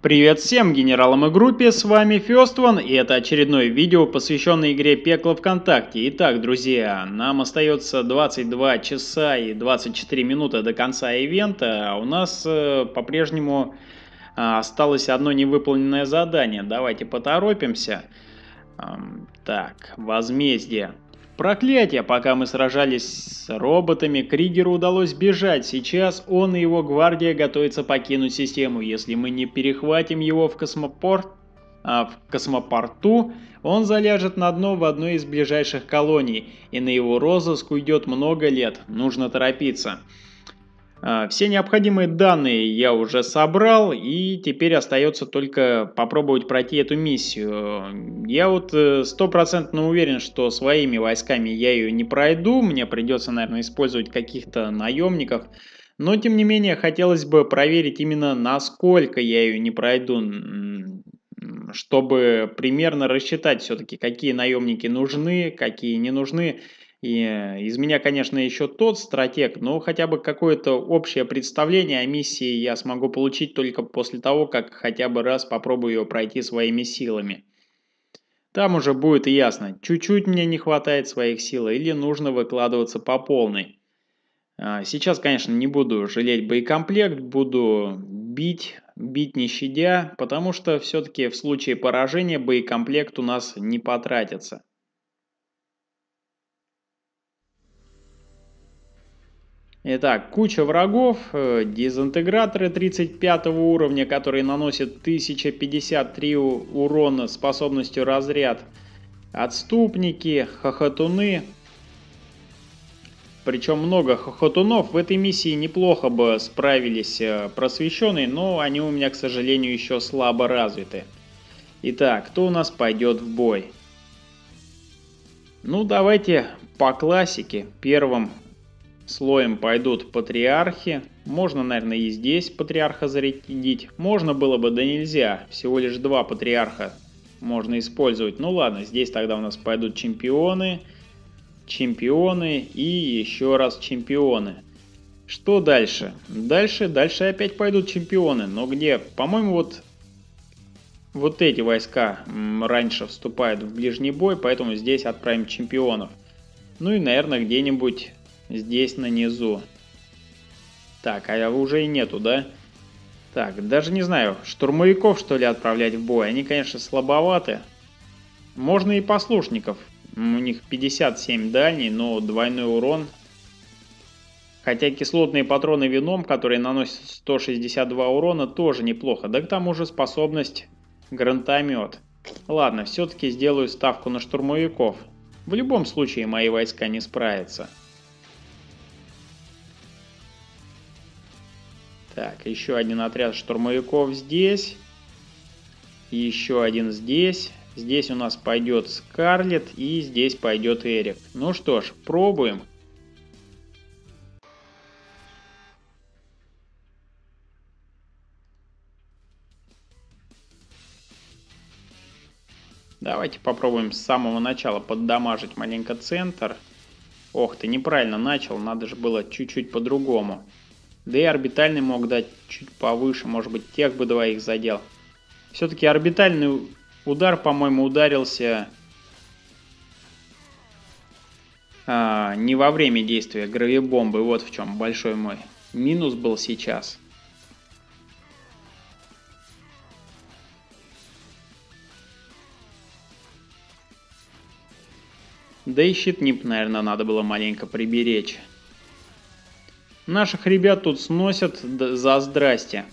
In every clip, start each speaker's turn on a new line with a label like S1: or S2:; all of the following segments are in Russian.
S1: Привет всем генералам и группе, с вами Фёстван, и это очередное видео, посвященное игре Пекло ВКонтакте. Итак, друзья, нам остается 22 часа и 24 минуты до конца ивента, а у нас э, по-прежнему э, осталось одно невыполненное задание. Давайте поторопимся. Эм, так, возмездие. Проклятие! Пока мы сражались с роботами, Кригеру удалось бежать. Сейчас он и его гвардия готовятся покинуть систему. Если мы не перехватим его в космопорт, а, в космопорту, он заляжет на дно в одной из ближайших колоний, и на его розыск уйдет много лет. Нужно торопиться. А, все необходимые данные я уже собрал, и теперь остается только попробовать пройти эту миссию. Я вот э, стопроцентно уверен, что своими войсками я ее не пройду, мне придется, наверное, использовать каких-то наемников, но тем не менее хотелось бы проверить именно насколько я ее не пройду, чтобы примерно рассчитать все-таки, какие наемники нужны, какие не нужны. И э, из меня, конечно, еще тот стратег, но хотя бы какое-то общее представление о миссии я смогу получить только после того, как хотя бы раз попробую ее пройти своими силами. Там уже будет ясно, чуть-чуть мне не хватает своих сил или нужно выкладываться по полной. А, сейчас, конечно, не буду жалеть боекомплект, буду бить, бить не щадя, потому что все-таки в случае поражения боекомплект у нас не потратится. Итак, куча врагов, э, дезинтеграторы 35 уровня, которые наносят 1053 урона способностью разряд, отступники, хохотуны. Причем много хохотунов. В этой миссии неплохо бы справились э, просвещенные, но они у меня, к сожалению, еще слабо развиты. Итак, кто у нас пойдет в бой? Ну, давайте по классике. Первым слоем пойдут патриархи. Можно, наверное, и здесь патриарха зарядить. Можно было бы, да нельзя. Всего лишь два патриарха можно использовать. Ну ладно, здесь тогда у нас пойдут чемпионы, чемпионы и еще раз чемпионы. Что дальше? Дальше, дальше опять пойдут чемпионы. Но где? По-моему, вот вот эти войска раньше вступают в ближний бой, поэтому здесь отправим чемпионов. Ну и, наверное, где-нибудь Здесь на низу. Так, а уже и нету, да? Так, даже не знаю, штурмовиков что ли отправлять в бой? Они, конечно, слабоваты. Можно и послушников. У них 57 дальний, но двойной урон. Хотя кислотные патроны вином, которые наносят 162 урона, тоже неплохо. Да к тому же способность гранатомет. Ладно, все-таки сделаю ставку на штурмовиков. В любом случае мои войска не справятся. Так, еще один отряд штурмовиков здесь. Еще один здесь. Здесь у нас пойдет Скарлет и здесь пойдет Эрик. Ну что ж, пробуем. Давайте попробуем с самого начала поддамажить маленько центр. Ох ты, неправильно начал, надо же было чуть-чуть по-другому. Да и орбитальный мог дать чуть повыше, может быть, тех бы двоих задел. Все-таки орбитальный удар, по-моему, ударился а, не во время действия гравибомбы. Вот в чем большой мой минус был сейчас. Да и щит нип, наверное, надо было маленько приберечь. Наших ребят тут сносят за здрасте.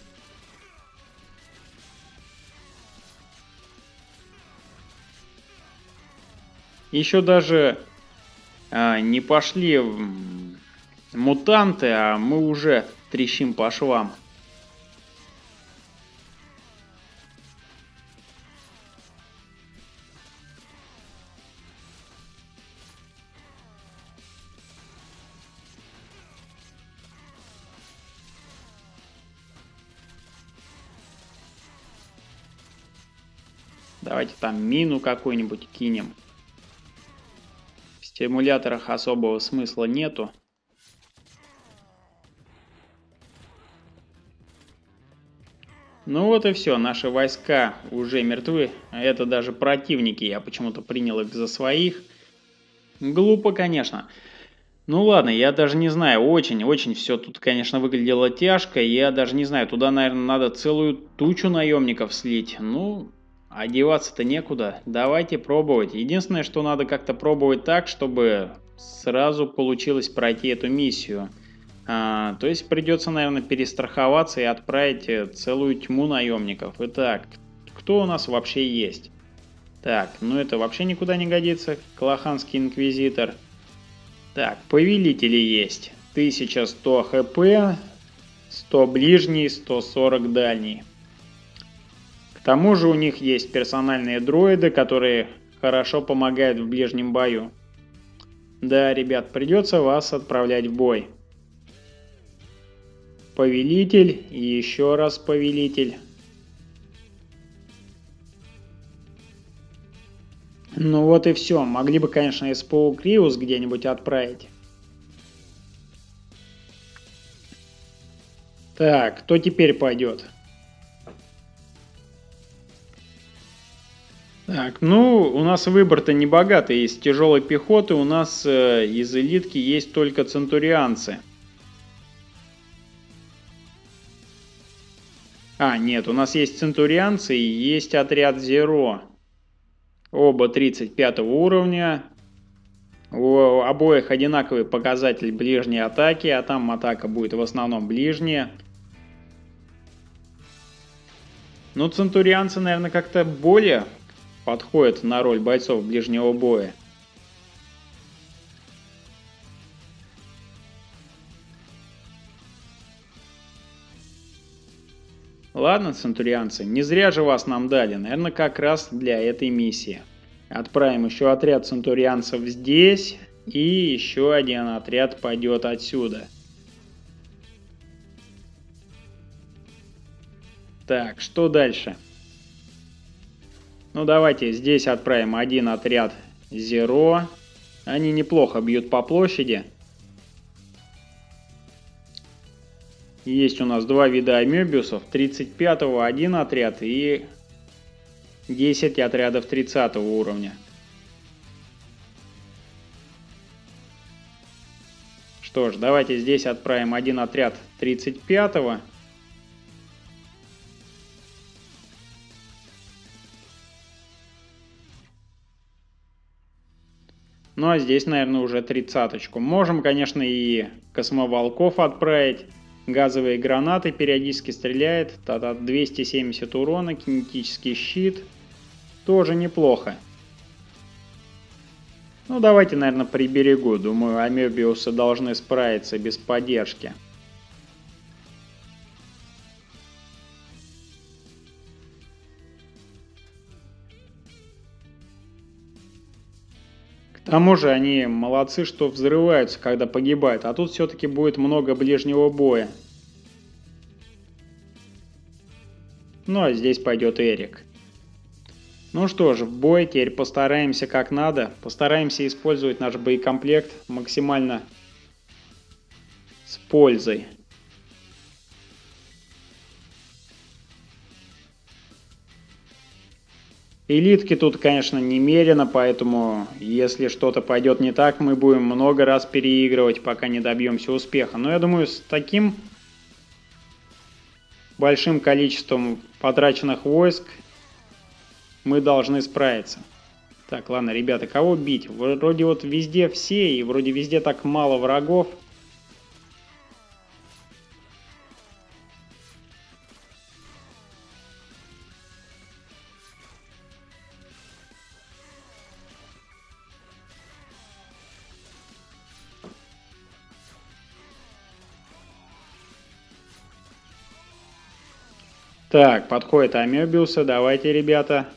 S1: Еще даже а, не пошли мутанты, а мы уже трещим по швам. Давайте там мину какую-нибудь кинем. В стимуляторах особого смысла нету. Ну вот и все, наши войска уже мертвы. Это даже противники, я почему-то принял их за своих. Глупо, конечно. Ну ладно, я даже не знаю, очень-очень все тут, конечно, выглядело тяжко. Я даже не знаю, туда, наверное, надо целую тучу наемников слить. Ну, одеваться-то некуда. Давайте пробовать. Единственное, что надо как-то пробовать так, чтобы сразу получилось пройти эту миссию. А, то есть придется, наверное, перестраховаться и отправить э, целую тьму наемников. Итак, кто у нас вообще есть? Так, ну это вообще никуда не годится. Клаханский инквизитор. Так, повелители есть. 1100 хп, 100 ближний, 140 дальний. Тому же у них есть персональные дроиды, которые хорошо помогают в ближнем бою. Да, ребят, придется вас отправлять в бой. Повелитель и еще раз повелитель. Ну вот и все. Могли бы, конечно, СПО Криус где-нибудь отправить. Так, кто теперь пойдет? Так, ну, у нас выбор-то не богатый. Из тяжелой пехоты у нас э, из элитки есть только центурианцы. А, нет, у нас есть центурианцы и есть отряд Зеро. Оба 35 уровня. У обоих одинаковый показатель ближней атаки, а там атака будет в основном ближняя. Ну, центурианцы, наверное, как-то более подходят на роль бойцов ближнего боя. Ладно, центурианцы, не зря же вас нам дали, наверное, как раз для этой миссии. Отправим еще отряд центурианцев здесь, и еще один отряд пойдет отсюда. Так, что дальше? Ну давайте здесь отправим один отряд Зеро. Они неплохо бьют по площади. Есть у нас два вида амебиусов. 35-го один отряд и 10 отрядов 30 уровня. Что ж, давайте здесь отправим один отряд 35-го. Ну а здесь, наверное, уже тридцаточку. Можем, конечно, и космоволков отправить. Газовые гранаты периодически стреляет. Тогда 270 урона, кинетический щит. Тоже неплохо. Ну, давайте, наверное, приберегу. Думаю, амебиусы должны справиться без поддержки. К тому же они молодцы, что взрываются, когда погибают, а тут все-таки будет много ближнего боя. Ну а здесь пойдет Эрик. Ну что ж, в бой теперь постараемся как надо. Постараемся использовать наш боекомплект максимально с пользой. Элитки тут, конечно, немерено, поэтому если что-то пойдет не так, мы будем много раз переигрывать, пока не добьемся успеха. Но я думаю, с таким большим количеством потраченных войск мы должны справиться. Так, ладно, ребята, кого бить? Вроде вот везде все, и вроде везде так мало врагов. Так, подходит Амебиуса. Давайте, ребята.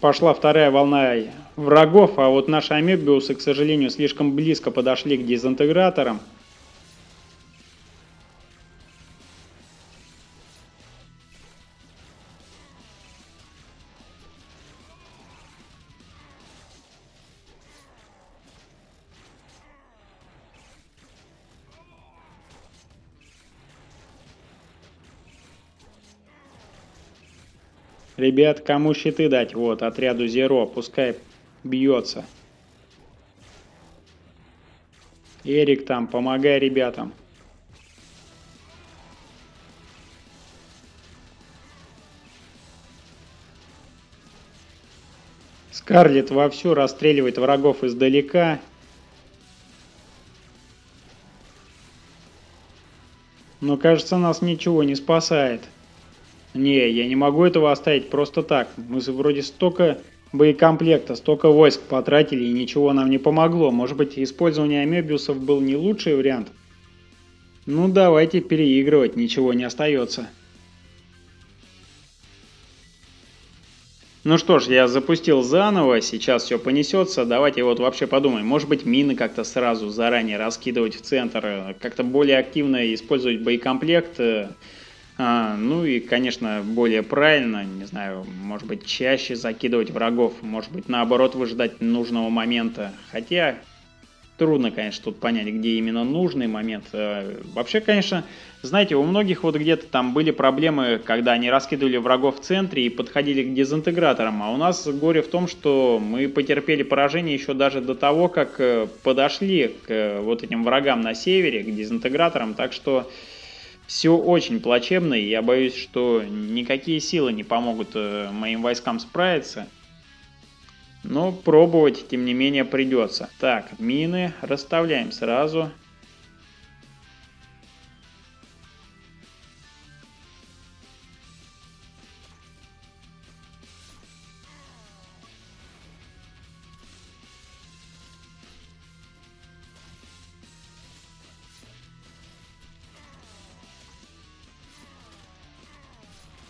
S1: Пошла вторая волна врагов, а вот наши Амебиусы, к сожалению, слишком близко подошли к дезинтеграторам. Ребят, кому щиты дать? Вот, отряду Зеро, пускай бьется. Эрик там, помогай ребятам. Скарлет вовсю расстреливает врагов издалека. Но кажется, нас ничего не спасает. Не, я не могу этого оставить просто так. Мы вроде столько боекомплекта, столько войск потратили и ничего нам не помогло. Может быть, использование амебиусов был не лучший вариант? Ну давайте переигрывать, ничего не остается. Ну что ж, я запустил заново, сейчас все понесется. Давайте вот вообще подумаем, может быть мины как-то сразу заранее раскидывать в центр, как-то более активно использовать боекомплект. А, ну и, конечно, более правильно, не знаю, может быть чаще закидывать врагов, может быть наоборот выжидать нужного момента. Хотя Трудно, конечно, тут понять, где именно нужный момент. Э, вообще, конечно, знаете, у многих вот где-то там были проблемы, когда они раскидывали врагов в центре и подходили к дезинтеграторам. А у нас горе в том, что мы потерпели поражение еще даже до того, как э, подошли к э, вот этим врагам на севере, к дезинтеграторам. Так что все очень плачевно, и я боюсь, что никакие силы не помогут моим войскам справиться. Но пробовать, тем не менее, придется. Так, мины расставляем сразу.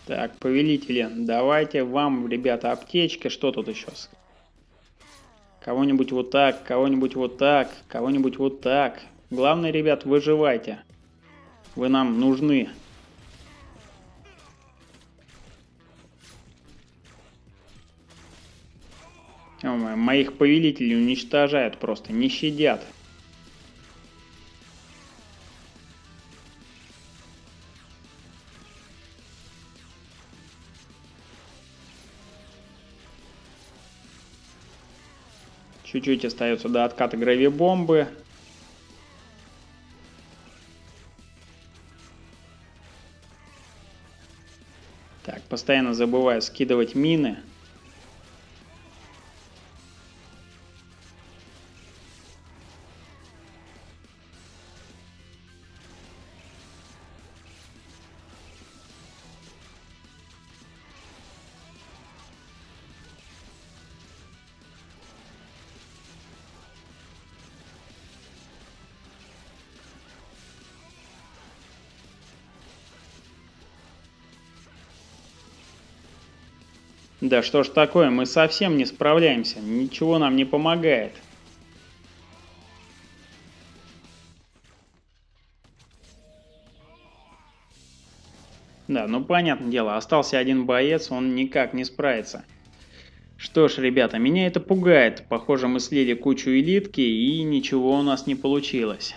S1: Так, повелители, давайте вам, ребята, аптечки. Что тут еще? Кого-нибудь вот так, кого-нибудь вот так, кого-нибудь вот так. Главное, ребят, выживайте. Вы нам нужны. Моих повелителей уничтожают просто, не щадят. Чуть-чуть остается до отката гравибомбы. Так, постоянно забываю скидывать мины. Да что ж такое, мы совсем не справляемся, ничего нам не помогает. Да, ну понятное дело, остался один боец, он никак не справится. Что ж, ребята, меня это пугает. Похоже, мы слили кучу элитки и ничего у нас не получилось.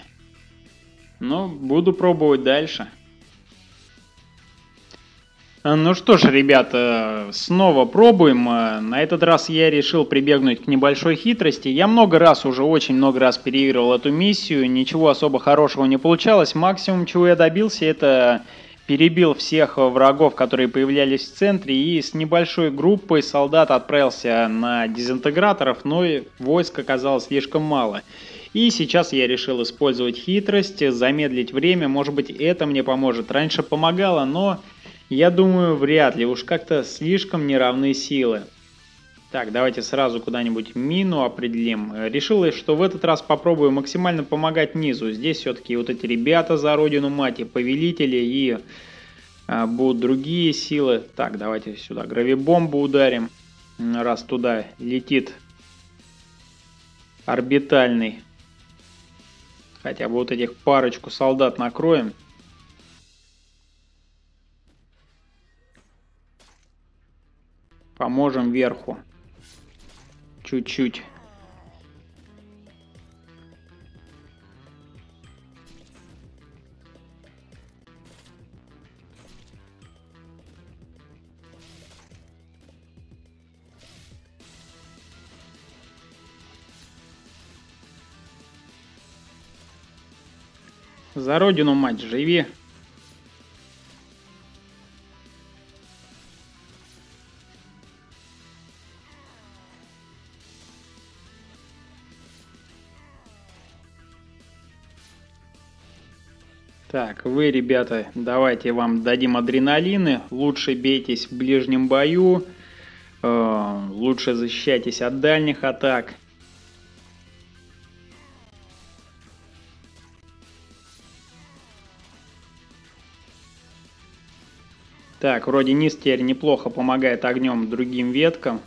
S1: Но буду пробовать дальше. Ну что ж, ребята, снова пробуем. На этот раз я решил прибегнуть к небольшой хитрости. Я много раз, уже очень много раз переигрывал эту миссию, ничего особо хорошего не получалось. Максимум, чего я добился, это перебил всех врагов, которые появлялись в центре, и с небольшой группой солдат отправился на дезинтеграторов, но войск оказалось слишком мало. И сейчас я решил использовать хитрость, замедлить время, может быть это мне поможет. Раньше помогало, но я думаю, вряд ли, уж как-то слишком неравные силы. Так, давайте сразу куда-нибудь мину определим. Решил, что в этот раз попробую максимально помогать низу. Здесь все-таки вот эти ребята за родину мать и повелители, и а, будут другие силы. Так, давайте сюда гравибомбу ударим. Раз туда летит орбитальный. Хотя бы вот этих парочку солдат накроем. Поможем верху. Чуть-чуть. За родину, мать, живи! Так, вы, ребята, давайте вам дадим адреналины. Лучше бейтесь в ближнем бою. Э, лучше защищайтесь от дальних атак. Так, вроде низ теперь неплохо помогает огнем другим веткам.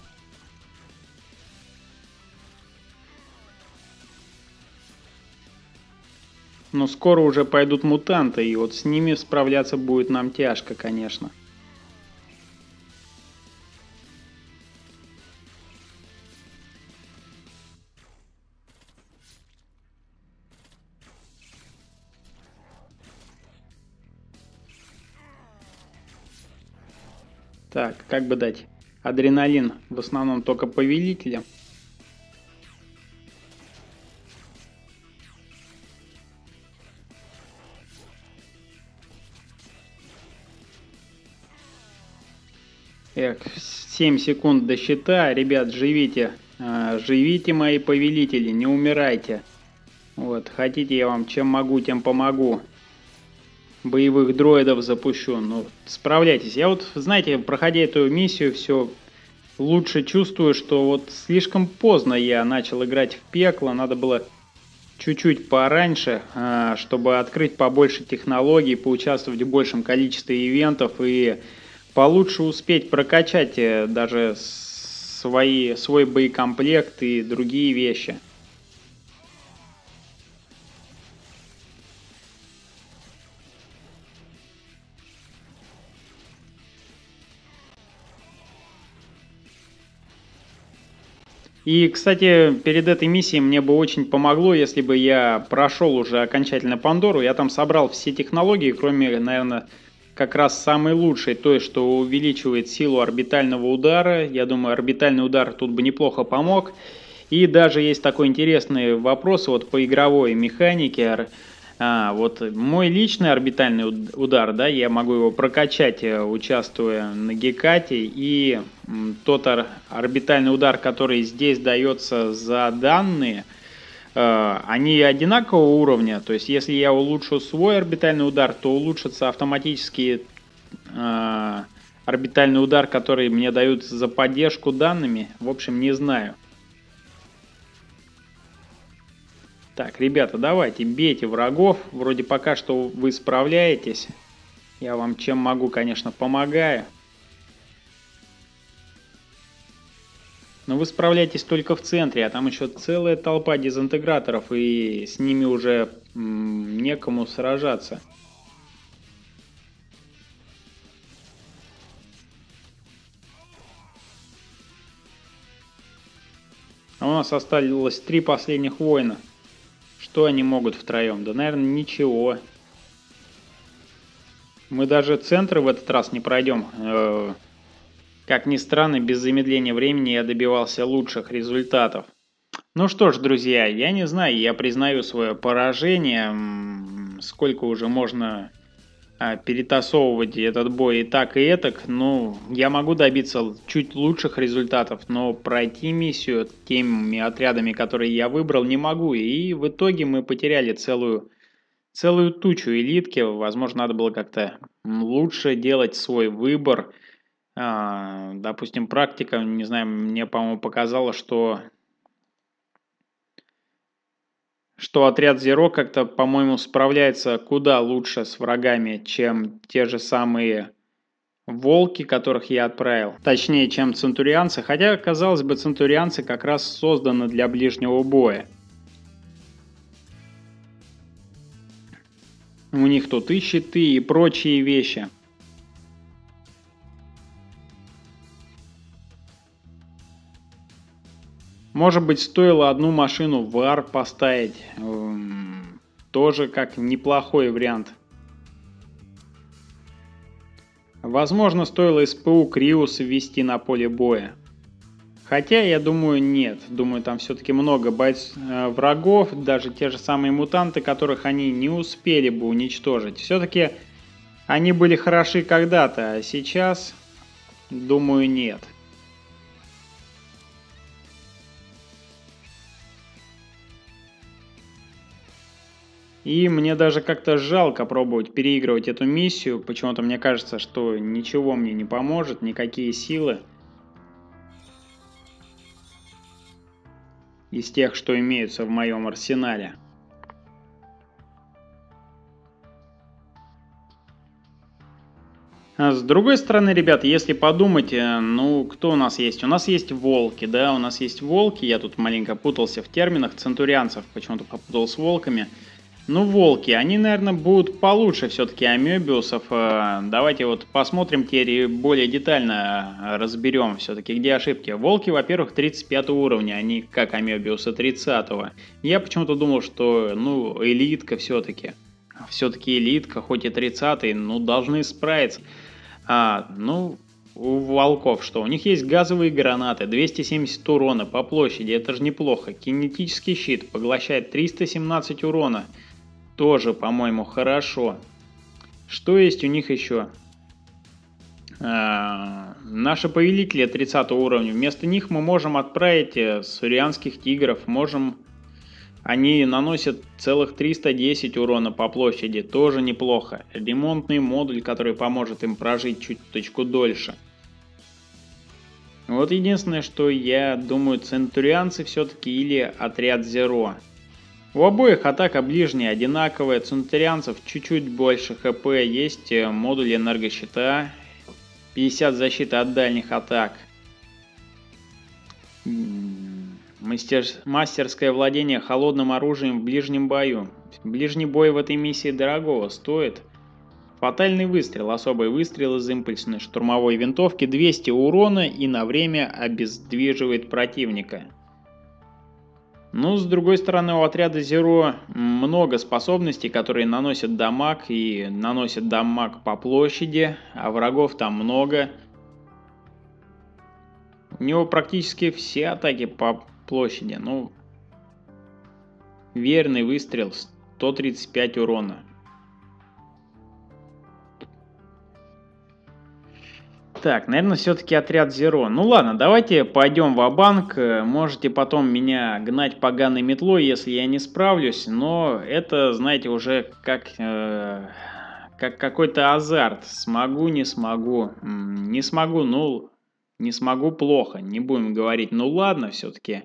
S1: Но скоро уже пойдут мутанты, и вот с ними справляться будет нам тяжко, конечно. Так, как бы дать? Адреналин в основном только повелителям. Эх, 7 секунд до щита. Ребят, живите. А, живите, мои повелители, не умирайте. Вот, хотите, я вам чем могу, тем помогу. Боевых дроидов запущу. Ну, справляйтесь. Я вот, знаете, проходя эту миссию, все лучше чувствую, что вот слишком поздно я начал играть в пекло. Надо было чуть-чуть пораньше, а, чтобы открыть побольше технологий, поучаствовать в большем количестве ивентов и получше успеть прокачать э, даже свои, свой боекомплект и другие вещи. И, кстати, перед этой миссией мне бы очень помогло, если бы я прошел уже окончательно Пандору. Я там собрал все технологии, кроме, наверное, как раз самый лучший, то, что увеличивает силу орбитального удара. Я думаю, орбитальный удар тут бы неплохо помог. И даже есть такой интересный вопрос вот по игровой механике. А, вот мой личный орбитальный удар, да, я могу его прокачать, э, участвуя на Гекате, и тот орбитальный удар, который здесь дается за данные – они одинакового уровня, то есть если я улучшу свой орбитальный удар, то улучшится автоматически э, орбитальный удар, который мне дают за поддержку данными. В общем, не знаю. Так, ребята, давайте, бейте врагов. Вроде пока что вы справляетесь. Я вам чем могу, конечно, помогаю. Но вы справляетесь только в центре, а там еще целая толпа дезинтеграторов, и с ними уже некому сражаться. А у нас осталось три последних воина. Что они могут втроем? Да, наверное, ничего. Мы даже центры в этот раз не пройдем. Как ни странно, без замедления времени я добивался лучших результатов. Ну что ж, друзья, я не знаю, я признаю свое поражение. Сколько уже можно а, перетасовывать этот бой и так, и этак. Ну, я могу добиться чуть лучших результатов, но пройти миссию теми отрядами, которые я выбрал, не могу. И в итоге мы потеряли целую, целую тучу элитки. Возможно, надо было как-то лучше делать свой выбор. А, допустим, практика, не знаю, мне, по-моему, показала, что что отряд Зеро как-то, по-моему, справляется куда лучше с врагами, чем те же самые волки, которых я отправил. Точнее, чем центурианцы. Хотя, казалось бы, центурианцы как раз созданы для ближнего боя. У них тут и щиты, и прочие вещи. Может быть, стоило одну машину в ар поставить. Эм, тоже как неплохой вариант. Возможно, стоило СПУ Криус ввести на поле боя. Хотя, я думаю, нет. Думаю, там все-таки много бойц... Э, врагов, даже те же самые мутанты, которых они не успели бы уничтожить. Все-таки они были хороши когда-то, а сейчас, думаю, нет. И мне даже как-то жалко пробовать переигрывать эту миссию. Почему-то мне кажется, что ничего мне не поможет, никакие силы. Из тех, что имеются в моем арсенале. А с другой стороны, ребят, если подумать, э, ну, кто у нас есть? У нас есть волки, да, у нас есть волки. Я тут маленько путался в терминах. Центурианцев почему-то попутал с волками. Ну, волки, они, наверное, будут получше все-таки амебиусов. Э, давайте вот посмотрим теперь более детально э, разберем все-таки, где ошибки. Волки, во-первых, 35 уровня, они как амебиусы 30 -го. Я почему-то думал, что, ну, элитка все-таки. Все-таки элитка, хоть и 30 ну, должны справиться. А, ну, у волков что? У них есть газовые гранаты, 270 урона по площади, это же неплохо. Кинетический щит поглощает 317 урона тоже, по-моему, хорошо. Что есть у них еще? А, наши повелители 30 уровня. Вместо них мы можем отправить э, сурианских тигров. Можем... Они наносят целых 310 урона по площади. Тоже неплохо. Ремонтный модуль, который поможет им прожить чуточку дольше. Вот единственное, что я думаю, центурианцы все-таки или отряд Зеро. У обоих атака ближняя одинаковая, центурианцев чуть-чуть больше хп, есть э, модуль энергощита, 50 защиты от дальних атак. Мастер... Мастерское владение холодным оружием в ближнем бою. Ближний бой в этой миссии дорогого стоит. Фатальный выстрел, особый выстрел из импульсной штурмовой винтовки, 200 урона и на время обездвиживает противника. Ну, с другой стороны, у отряда Zero много способностей, которые наносят дамаг и наносят дамаг по площади, а врагов там много. У него практически все атаки по площади. Ну, верный выстрел, 135 урона. Так, наверное, все-таки отряд Zero. Ну ладно, давайте пойдем в банк Можете потом меня гнать поганой метлой, если я не справлюсь. Но это, знаете, уже как, э, как какой-то азарт. Смогу, не смогу. Не смогу, ну, не смогу плохо. Не будем говорить, ну ладно, все-таки.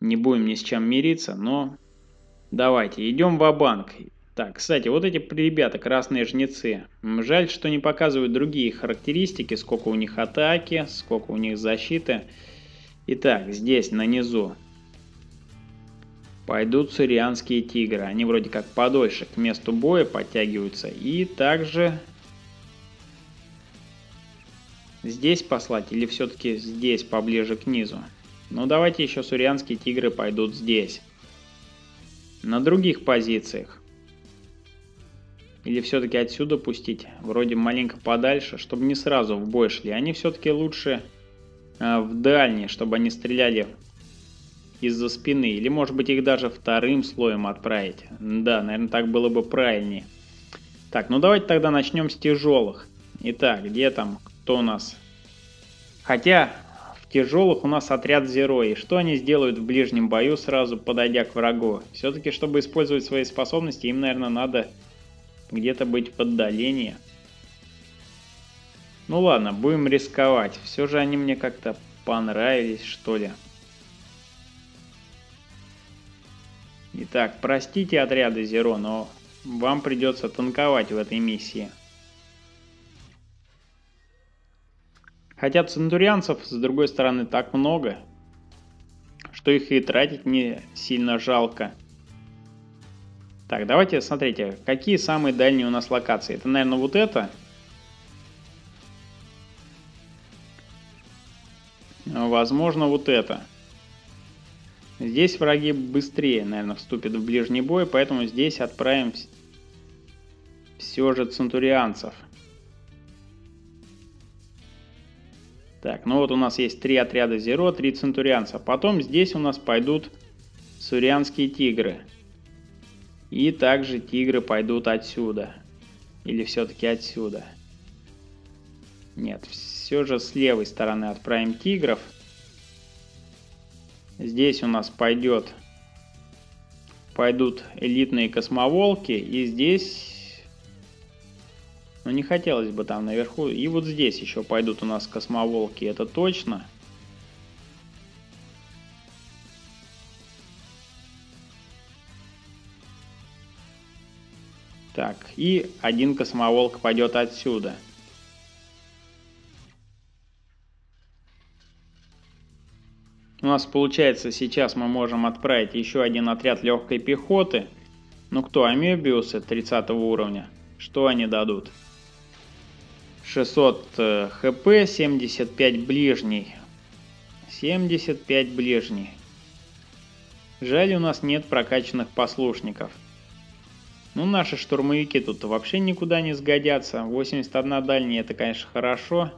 S1: Не будем ни с чем мириться, но давайте, идем в банк так, кстати, вот эти ребята, красные жнецы. Жаль, что не показывают другие характеристики, сколько у них атаки, сколько у них защиты. Итак, здесь, на низу, пойдут сурианские тигры. Они вроде как подольше к месту боя подтягиваются. И также здесь послать или все-таки здесь, поближе к низу. Ну давайте еще сурианские тигры пойдут здесь. На других позициях. Или все-таки отсюда пустить, вроде маленько подальше, чтобы не сразу в бой шли. Они все-таки лучше э, в дальние, чтобы они стреляли из-за спины. Или может быть их даже вторым слоем отправить. Да, наверное так было бы правильнее. Так, ну давайте тогда начнем с тяжелых. Итак, где там, кто у нас? Хотя в тяжелых у нас отряд Зеро. И что они сделают в ближнем бою, сразу подойдя к врагу? Все-таки, чтобы использовать свои способности, им, наверное, надо где-то быть в отдалении. Ну ладно, будем рисковать. Все же они мне как-то понравились, что ли. Итак, простите отряды Зеро, но вам придется танковать в этой миссии. Хотя центурианцев, с другой стороны, так много, что их и тратить не сильно жалко. Так, давайте, смотрите, какие самые дальние у нас локации. Это, наверное, вот это. Возможно, вот это. Здесь враги быстрее, наверное, вступят в ближний бой, поэтому здесь отправим все же центурианцев. Так, ну вот у нас есть три отряда Зеро, три Центурианца. Потом здесь у нас пойдут Сурианские тигры. И также тигры пойдут отсюда. Или все-таки отсюда. Нет, все же с левой стороны отправим тигров. Здесь у нас пойдет пойдут элитные космоволки. И здесь... Ну, не хотелось бы там наверху. И вот здесь еще пойдут у нас космоволки, это точно. И один космоволк пойдет отсюда. У нас получается сейчас мы можем отправить еще один отряд легкой пехоты. Ну кто, амебиусы 30 уровня? Что они дадут? 600 э, хп, 75 ближний. 75 ближний. Жаль, у нас нет прокачанных послушников. Ну, наши штурмовики тут вообще никуда не сгодятся. 81 дальний это, конечно, хорошо.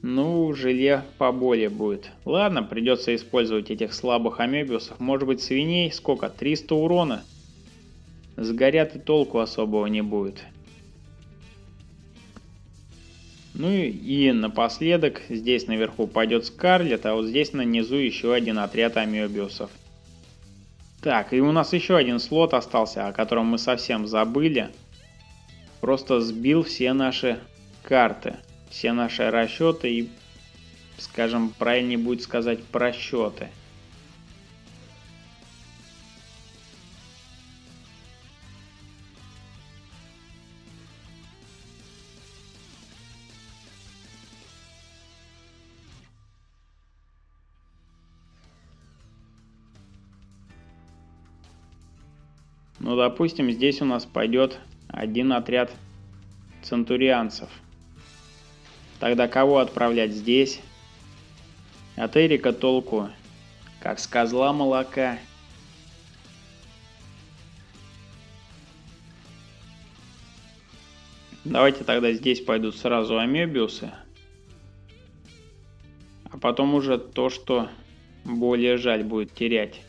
S1: Ну, желе поболее будет. Ладно, придется использовать этих слабых амебиусов. Может быть свиней? Сколько? 300 урона? Сгорят и толку особого не будет. Ну и напоследок, здесь наверху пойдет Скарлет, а вот здесь на низу еще один отряд амебиусов. Так, и у нас еще один слот остался, о котором мы совсем забыли. Просто сбил все наши карты все наши расчеты и, скажем, правильнее будет сказать просчеты. Ну, допустим, здесь у нас пойдет один отряд центурианцев – Тогда кого отправлять здесь? От Эрика толку, как с козла молока. Давайте тогда здесь пойдут сразу амебиусы. А потом уже то, что более жаль будет терять.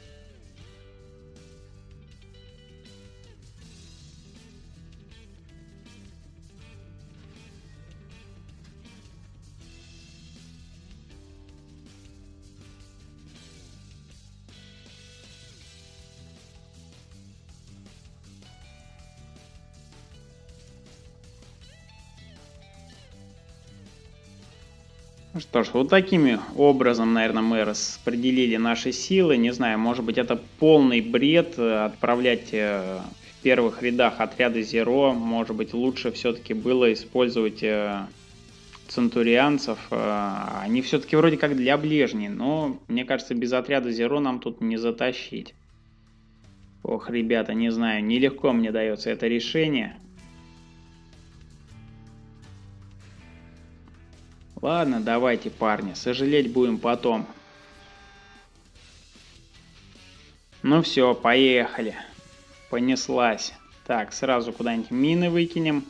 S1: Что ж, вот такими образом, наверное, мы распределили наши силы. Не знаю, может быть это полный бред э, отправлять э, в первых рядах отряды Зеро. Может быть лучше все-таки было использовать э, центурианцев. Они все-таки вроде как для ближней, но мне кажется без отряда Зеро нам тут не затащить. Ох, ребята, не знаю, нелегко мне дается это решение. Ладно, давайте, парни, сожалеть будем потом. Ну все, поехали. Понеслась. Так, сразу куда-нибудь мины выкинем.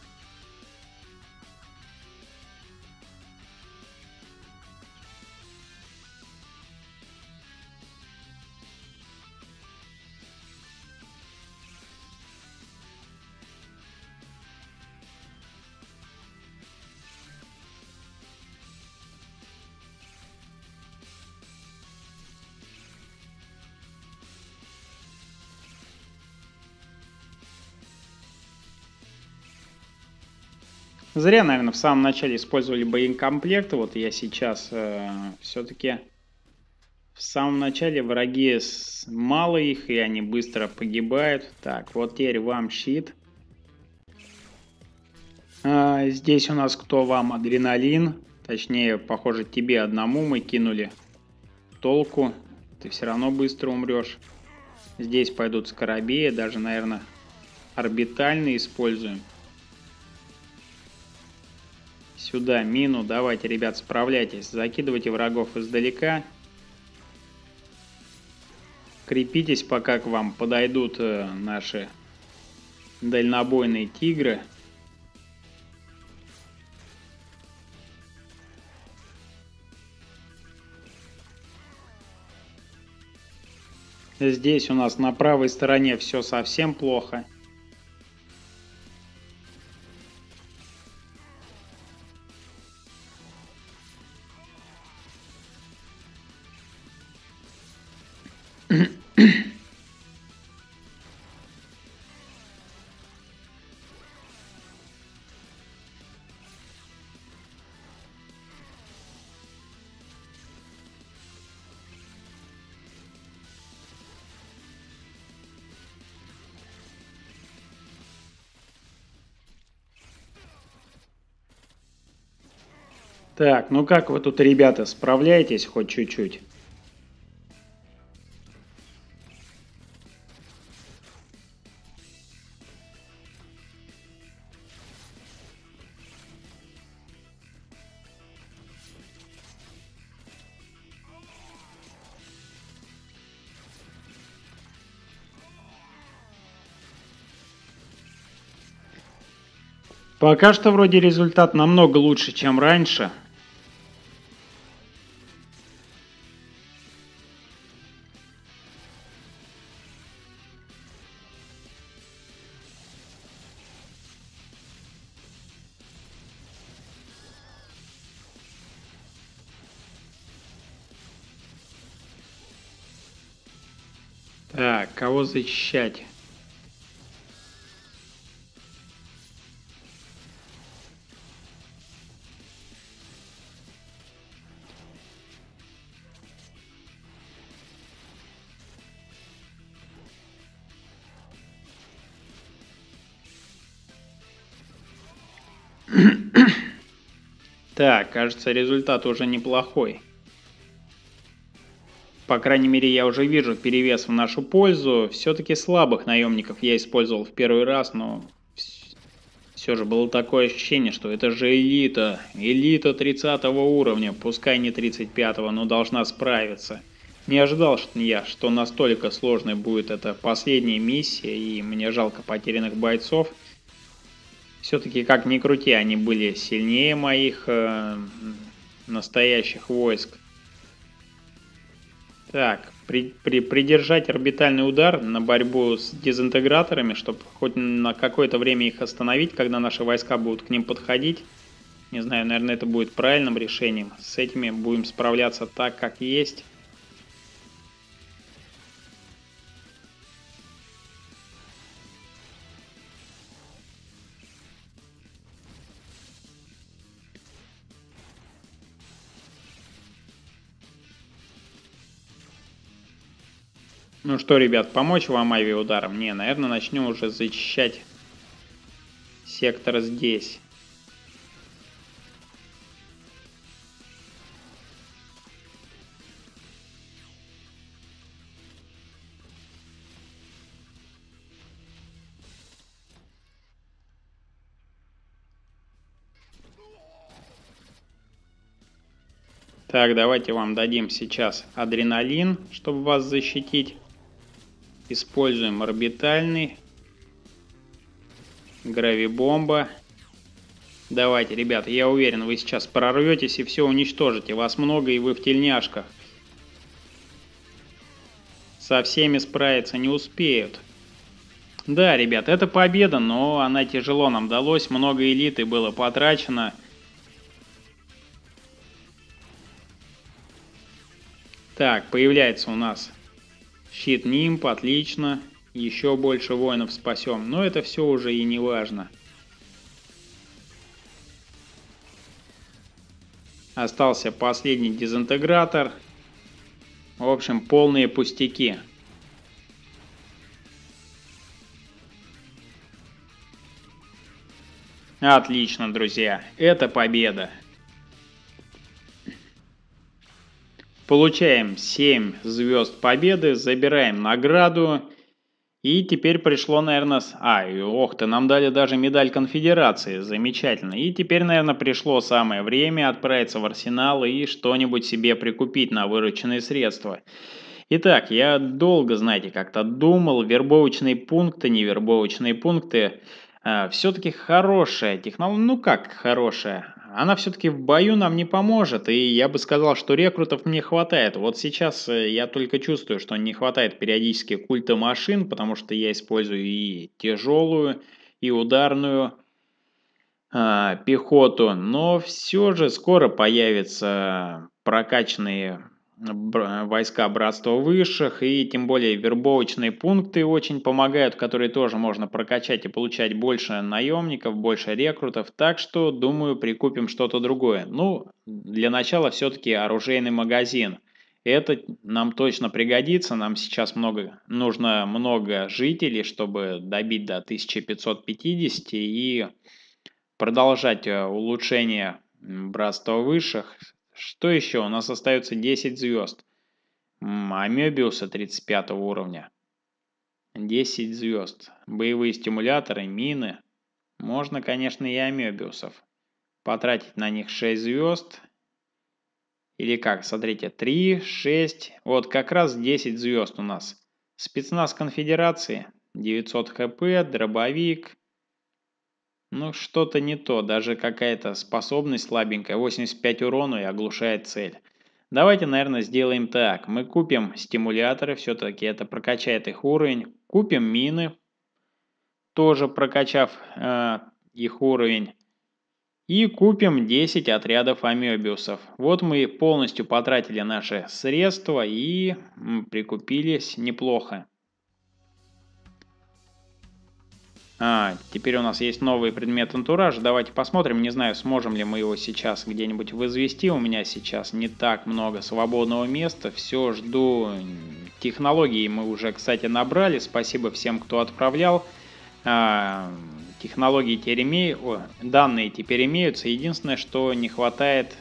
S1: Зря, наверное, в самом начале использовали боекомплекты. Вот я сейчас э, все-таки в самом начале враги мало их, и они быстро погибают. Так, вот теперь вам щит. А, здесь у нас кто вам? Адреналин. Точнее, похоже, тебе одному мы кинули толку. Ты все равно быстро умрешь. Здесь пойдут скоробеи, даже, наверное, орбитальные используем. Сюда мину. Давайте, ребят, справляйтесь. Закидывайте врагов издалека. Крепитесь, пока к вам подойдут э, наши дальнобойные тигры. Здесь у нас на правой стороне все совсем плохо. Так, ну как вы тут, ребята, справляетесь хоть чуть-чуть? Пока что вроде результат намного лучше, чем раньше. Защищать? Так, кажется, результат уже неплохой. По крайней мере, я уже вижу перевес в нашу пользу. Все-таки слабых наемников я использовал в первый раз, но все же было такое ощущение, что это же элита. Элита 30 уровня, пускай не 35, но должна справиться. Не ожидал что я, что настолько сложной будет эта последняя миссия, и мне жалко потерянных бойцов. Все-таки, как ни крути, они были сильнее моих э, настоящих войск. Так, при, при, придержать орбитальный удар на борьбу с дезинтеграторами, чтобы хоть на какое-то время их остановить, когда наши войска будут к ним подходить. Не знаю, наверное, это будет правильным решением. С этими будем справляться так, как есть. Ну что, ребят, помочь вам авиаударом? Не, наверное, начнем уже зачищать сектор здесь. Так, давайте вам дадим сейчас адреналин, чтобы вас защитить. Используем орбитальный. Гравибомба. Давайте, ребята, я уверен, вы сейчас прорветесь и все уничтожите. Вас много и вы в тельняшках. Со всеми справиться не успеют. Да, ребят, это победа, но она тяжело нам далось. Много элиты было потрачено. Так, появляется у нас Щит нимб, отлично. Еще больше воинов спасем. Но это все уже и не важно. Остался последний дезинтегратор. В общем, полные пустяки. Отлично, друзья. Это победа. Получаем 7 звезд победы, забираем награду. И теперь пришло, наверное... А, ох ты, нам дали даже медаль конфедерации. Замечательно. И теперь, наверное, пришло самое время отправиться в арсенал и что-нибудь себе прикупить на вырученные средства. Итак, я долго, знаете, как-то думал, вербовочные пункты, не вербовочные пункты. Э, Все-таки хорошая технология, ну как хорошая, она все-таки в бою нам не поможет, и я бы сказал, что рекрутов мне хватает. Вот сейчас э, я только чувствую, что не хватает периодически культа машин, потому что я использую и тяжелую, и ударную э, пехоту, но все же скоро появятся прокачанные войска Братства Высших, и тем более вербовочные пункты очень помогают, которые тоже можно прокачать и получать больше наемников, больше рекрутов, так что, думаю, прикупим что-то другое. Ну, для начала все-таки оружейный магазин. Это нам точно пригодится, нам сейчас много, нужно много жителей, чтобы добить до 1550 и продолжать э, улучшение Братства Высших, что еще? У нас остается 10 звезд. А Мебиуса 35 уровня. 10 звезд. Боевые стимуляторы, мины. Можно, конечно, и амебиусов. Потратить на них 6 звезд. Или как, смотрите, 3, 6. Вот как раз 10 звезд у нас. Спецназ конфедерации. 900 хп, дробовик, ну, что-то не то, даже какая-то способность слабенькая, 85 урона и оглушает цель. Давайте, наверное, сделаем так. Мы купим стимуляторы, все-таки это прокачает их уровень. Купим мины, тоже прокачав э, их уровень. И купим 10 отрядов амебиусов. Вот мы полностью потратили наши средства и прикупились неплохо. А, теперь у нас есть новый предмет антураж. Давайте посмотрим. Не знаю, сможем ли мы его сейчас где-нибудь возвести. У меня сейчас не так много свободного места. Все, жду технологии. Мы уже, кстати, набрали. Спасибо всем, кто отправлял. А, технологии теперь имеют, данные теперь имеются. Единственное, что не хватает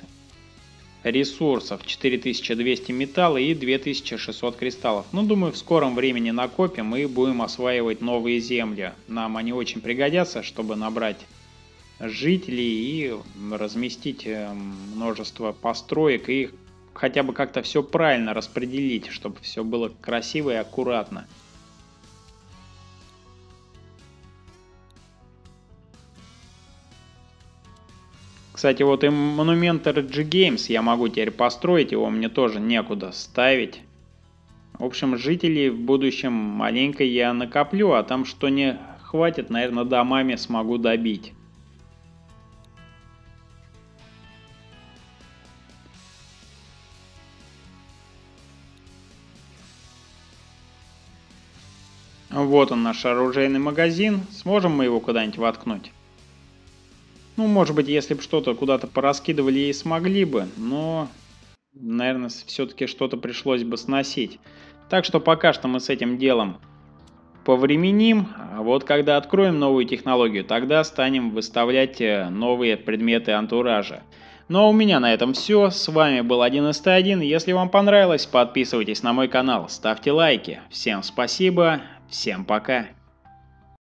S1: ресурсов 4200 металла и 2600 кристаллов. Ну, думаю, в скором времени накопим и будем осваивать новые земли. Нам они очень пригодятся, чтобы набрать жителей и разместить э, множество построек и хотя бы как-то все правильно распределить, чтобы все было красиво и аккуратно. Кстати, вот и монумент RG Games я могу теперь построить, его мне тоже некуда ставить. В общем, жителей в будущем маленько я накоплю, а там что не хватит, наверное, домами смогу добить. Вот он наш оружейный магазин. Сможем мы его куда-нибудь воткнуть? Ну, может быть, если бы что-то куда-то пораскидывали и смогли бы, но, наверное, все-таки что-то пришлось бы сносить. Так что пока что мы с этим делом повременим. А вот когда откроем новую технологию, тогда станем выставлять э, новые предметы антуража. Ну а у меня на этом все. С вами был 1st1. Если вам понравилось, подписывайтесь на мой канал, ставьте лайки. Всем спасибо, всем пока.